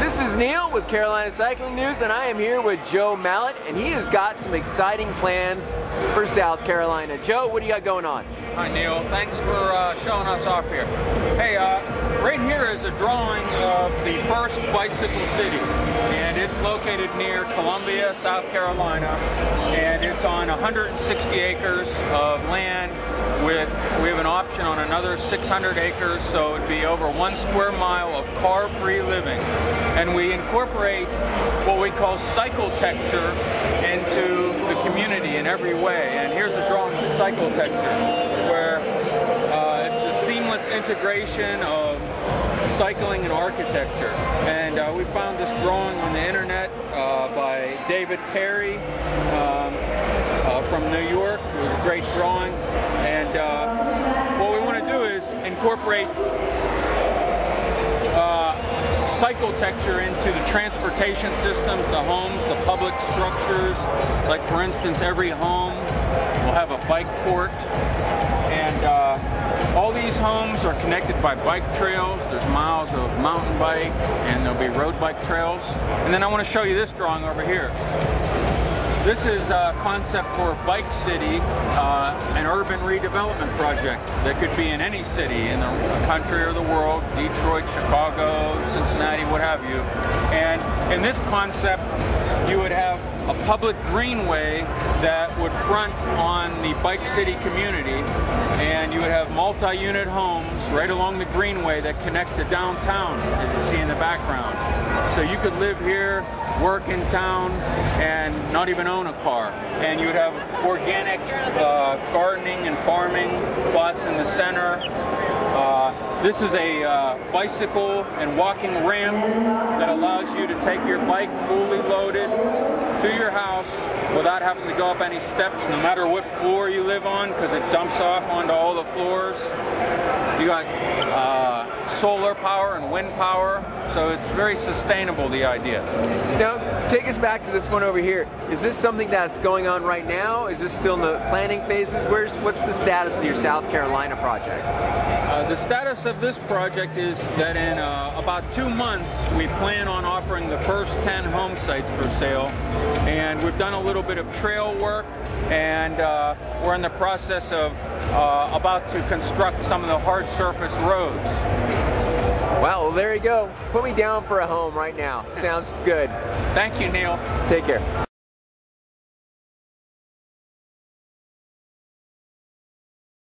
This is Neil with Carolina Cycling News, and I am here with Joe Mellett, and he has got some exciting plans for South Carolina. Joe, what do you got going on? Hi, Neil. Thanks for uh, showing us off here. Hey, uh, right here is a drawing of the first bicycle city, and it's located near Columbia, South Carolina, and it's on 160 acres of land with we have an option on another 600 acres, so it'd be over one square mile of car-free living. And we incorporate what we call cycletecture into the community in every way. And here's a drawing of cycletecture, where uh, it's the seamless integration of cycling and architecture. And uh, we found this drawing on the internet uh, by David Perry um, uh, from New York. It was a great drawing. And uh, what we want to do is incorporate cycletecture into the transportation systems, the homes, the public structures. Like for instance, every home will have a bike port. And uh, all these homes are connected by bike trails. There's miles of mountain bike and there'll be road bike trails. And then I want to show you this drawing over here. This is a concept for Bike City, uh, an urban redevelopment project that could be in any city in the country or the world, Detroit, Chicago, Cincinnati, what have you. And in this concept, you would have a public greenway that would front on the Bike City community and you would have multi-unit homes right along the greenway that connect to downtown as you see in the background. So you could live here, work in town, and not even own a car. And you would have organic uh, gardening and farming plots in the center. Uh, this is a uh, bicycle and walking ramp that allows you to take your bike fully loaded to your house without having to go up any steps no matter what floor you live on because it dumps off onto all the floors. You got uh, solar power and wind power, so it's very sustainable, the idea. Now, take us back to this one over here. Is this something that's going on right now? Is this still in the planning phases? Where's What's the status of your South Carolina project? Uh, the status of this project is that in uh, about two months, we plan on offering the first 10 home sites for sale. And we've done a little bit of trail work, and uh, we're in the process of uh, about to construct some of the hard surface roads. Well, there you go. Put me down for a home right now. Sounds good. Thank you, Neil. Take care.